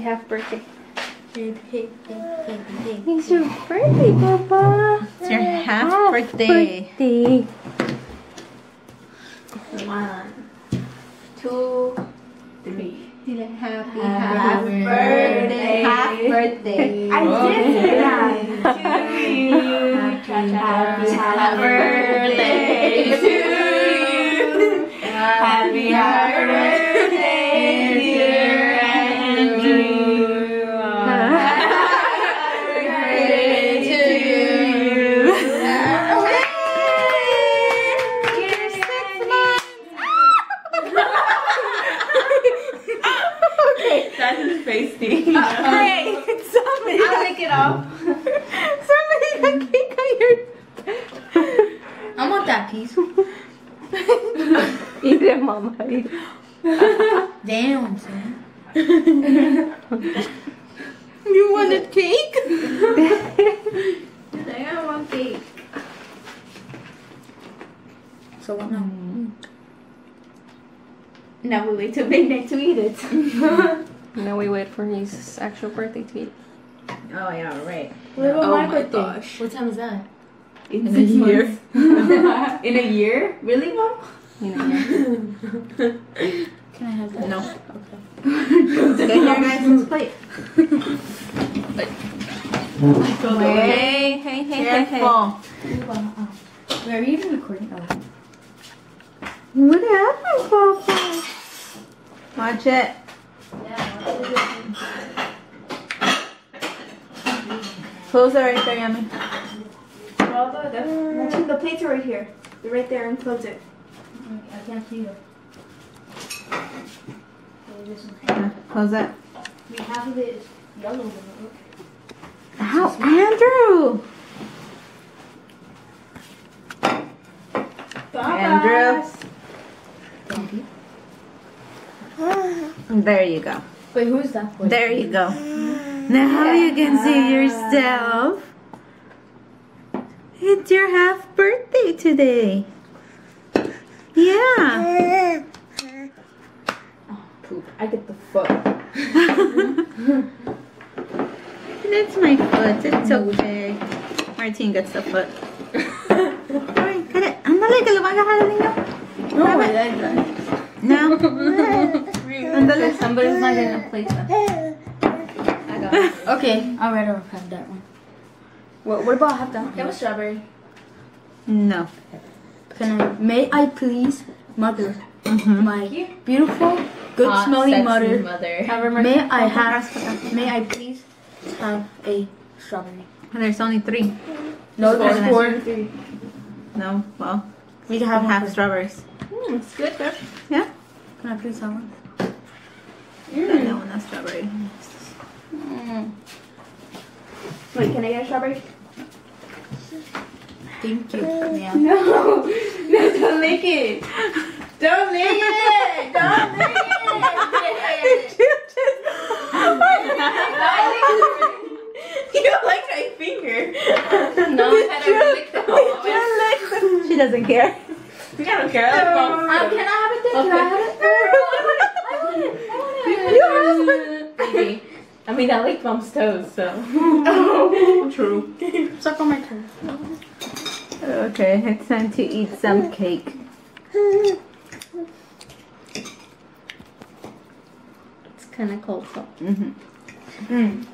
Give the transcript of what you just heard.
half birthday. It's your birthday, Papa. It's your half birthday. birthday. One, two, three. Happy, Happy birthday. Half birthday. I did say that. To you. Happy, happy birthday face thing. Uh, hey, somebody. I'll lick it off. Somebody got cake on your. I want that piece. Eat it, Mama. Eat it. Damn, son. You wanted cake? I want cake. So what now? Mm-hmm. Now we wait till midnight to eat it. Now we wait for his actual birthday to eat. Oh yeah, right. What about Oh my my birthday? gosh. What time is that? In a year. In a year? Really, mom? You know, yeah. Can I have that? No. Okay. Get your guys' plate. Hey, hey, hey, hey, hey. Careful. Wait, are you even recording? Oh. What happened, Papa? Watch it. Close it right there, Yummy. Well, the, the, the plates are right here. They're right there and close it. I can't see them. Yeah, Close it. We half of it is yellow. Look. Ow, Andrew! Andrew. There you go. Wait, who is that? Wait. There you go. Now you can see yourself. It's your half birthday today. Yeah. Oh, Poop. I get the foot. That's my foot. It's mm. okay. Martin gets the foot. Alright, got it. Andale, que lo va a agarrar el niño. No, Grab wait, it. I got it. No. Andale. Somebody's not getting a plate then. I got it. Okay, I'll rather have that one. What, what about have that? Have a strawberry. No. Can I, may I please, mother, Mhm. my beautiful, good smelling mother, mother. may I have, may I please have a strawberry? There's only three. No, there's four. Three. No, well, We can have have half half. strawberries. Mm, it's good, good. Yeah? Can I please have one? Mm. No, not strawberry. Mm. Wait, can I get a strawberry? Thank you. Yeah. No, no, don't lick it. Don't lick it. Don't lick it. you like my finger. No, I had to lick the whole She doesn't care. I don't care. I um, can I have it then? Can I have it? I want it. I want it. You. I mean, I like mom's toes, so. True. Suck on my toe. Okay, it's time to eat some cake. It's kind of cold, so. Mm-hmm. Mm.